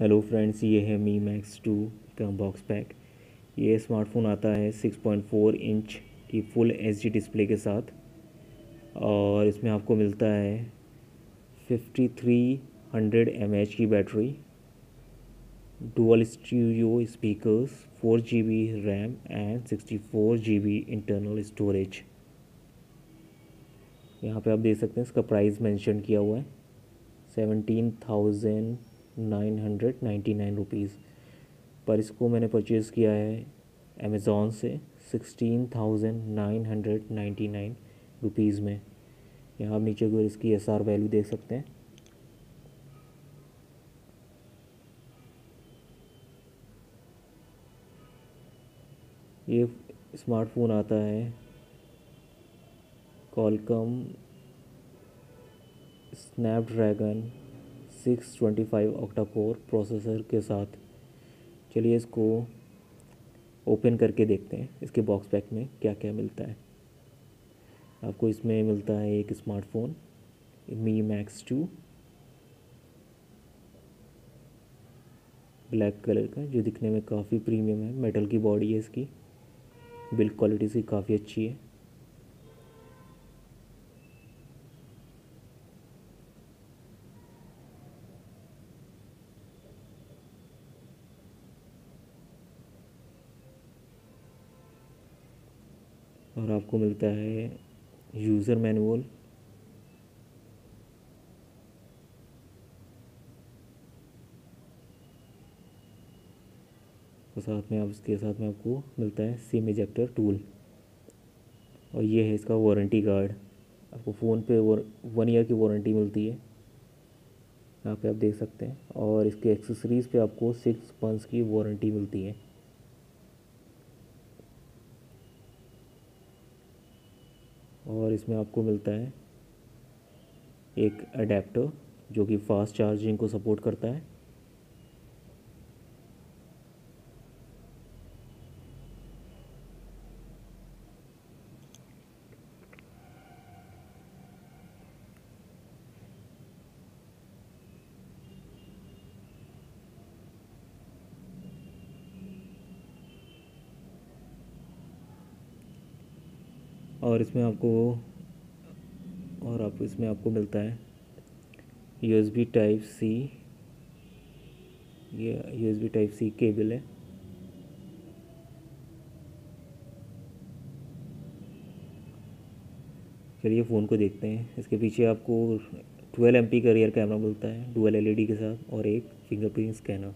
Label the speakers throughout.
Speaker 1: Hello friends ये है Mi Max two का बॉक्स पैक ये स्मार्टफ़ोन आता है 6.4 इंच की फुल एच डिस्प्ले के साथ. और इसमें आपको मिलता है 5300 एच की battery dual stereo speakers 4 G B RAM and 64 G B internal storage यहाँ पे आप देख सकते हैं, इसका प्राइस मेंशन किया हुआ है seventeen thousand nine hundred ninety nine rupees पर इसको मैंने परचेज़ किया है अमेज़ोन से sixteen thousand nine hundred ninety nine rupees में। यहाँ आप नीचे की ओर इसकी एस आर वैल्यू देख सकते हैं। ये स्मार्टफ़ोन आता है Qualcomm Snapdragon six twenty five octa core processor के साथ। चलिए इसको ओपन करके देखते हैं, इसके बॉक्स पैक में क्या क्या मिलता है। आपको इसमें मिलता है एक smartphone Mi Max two black colour का, जो दिखने में काफ़ी प्रीमियम है। मेटल की बॉडी है इसकी बिल्ड क्वालिटी इसकी काफ़ी अच्छी है। और आपको मिलता है यूज़र मैनुअल और साथ में आप इसके साथ में आपको मिलता है सिम इजेक्टर टूल और ये है इसका वारंटी कार्ड आपको फ़ोन पे वन ईयर की वारंटी मिलती है. यहाँ पे आप देख सकते हैं. और इसके एक्सेसरीज़ पे आपको सिक्स मंथ्स की वारंटी मिलती है. और इसमें आपको मिलता है एक अडेप्टो जो कि फ़ास्ट चार्जिंग को सपोर्ट करता है। और इसमें आपको, और आप, इसमें आपको मिलता है U S B type C ये U S B type C cable है। चलिए फ़ोन को देखते हैं। इसके पीछे आपको 12 एम का रियर कैमरा मिलता है डुअल एलईडी के साथ और एक फिंगरप्रिंट स्कैनर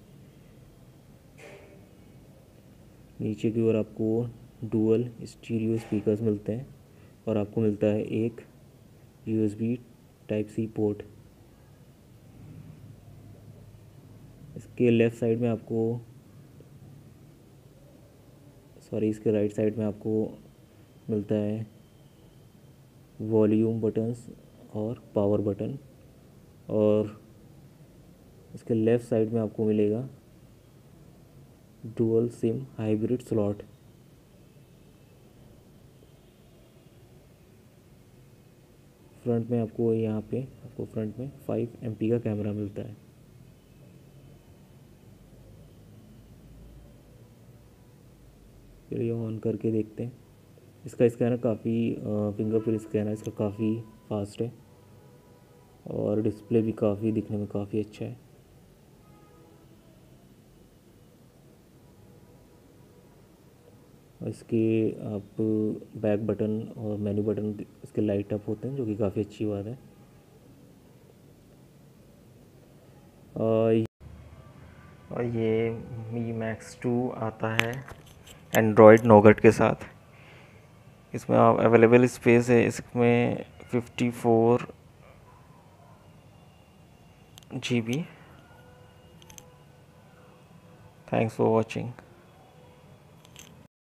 Speaker 1: नीचे की ओर आपको डुअल स्टीरियो स्पीकर्स मिलते हैं। और आपको मिलता है एक यूएसबी टाइप सी पोर्ट इसके लेफ़्ट साइड में आपको सॉरी इसके राइट साइड में आपको मिलता है वॉल्यूम बटन्स और पावर बटन और इसके लेफ़्ट साइड में आपको मिलेगा dual SIM hybrid slot front में आपको यहाँ पे, आपको फ्रंट में फाइव एम का कैमरा मिलता है। चलिए ऑन करके देखते हैं। इसका स्कैनर काफ़ी फिंगरप्रिंट स्कैनर इसका काफ़ी फास्ट है और डिस्प्ले भी काफ़ी, दिखने में काफ़ी अच्छा है। इसके आप बैक बटन और मेन्यू बटन इसके लाइट अप होते हैं, जो कि काफ़ी अच्छी बात है। और ये मी मैक्स टू आता है एंड्रॉयड नोगट के साथ। इसमें आप अवेलेबल स्पेस है, इसमें fifty four G B thanks for watching